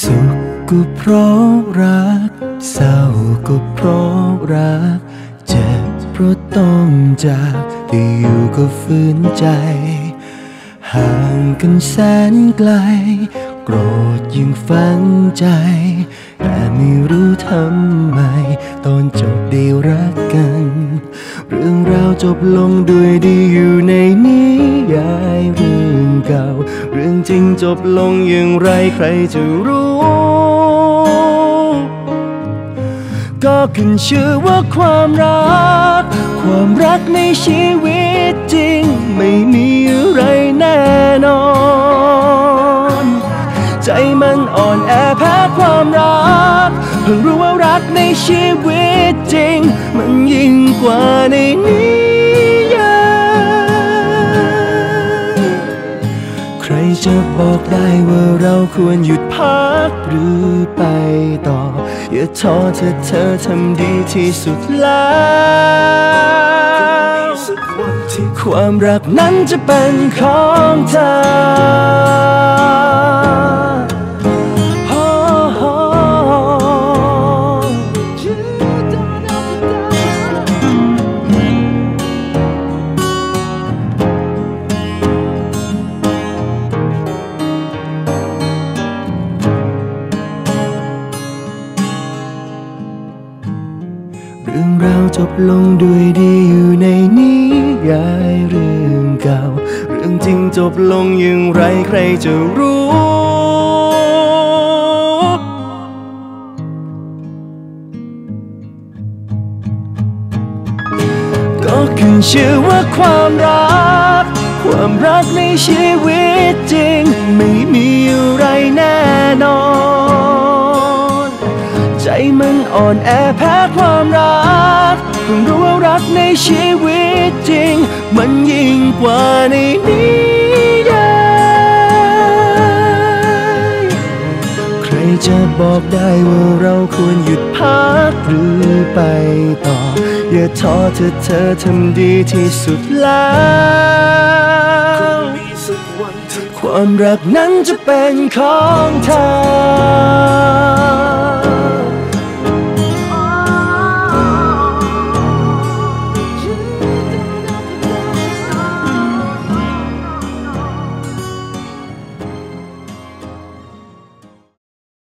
สุขก็เพราะรัก เศร้าก็เพราะรัก เจ็บเพราะต้องจากแต่อยู่ก็ฝืนใจ ห่างกันแสนไกล โกรธยิ่งฝังใจ แต่ไม่รู้ทำไม ตอนจบได้รักกัน เรื่องราวจบลงด้วยดีอยู่ในนิ จริงจบลงอย่างไรใครจะรู้ ก็ขึ้นชื่อว่าความรัก ความรักในชีวิตจริง ไม่มีอะไรแน่นอน ใจมันอ่อนแอแพ้ความรัก เพิ่งรู้ว่ารักในชีวิตจริง มันยิ่งกว่าใน จะบอกได้ว่าเราควรหยุดพักหรือไปต่อ อย่าท้อเธอเธอทำดีที่สุดแล้วความรักนั้นจะเป็นของเธอ เรื่องราวจบลงด้วยดีอยู่ในนิยายเรื่องเก่า เรื่องจริงจบลงอย่างไรใครจะรู้ ก็ขึ้นชื่อว่าความรัก ความรักในชีวิตจริง ไม่มีอะไรแน่นอน ใจมัน อ่อนแอแพ้ความรักเพิ่งรู้ว่ารักในชีวิตจริง มันยิ่งกว่าในนิยายใครจะบอกได้ว่าเราควรหยุดพักหรือไปต่อ อย่าท้อเธอเธอทำดีที่สุดแล้วความรักนั้นจะเป็นของเธอ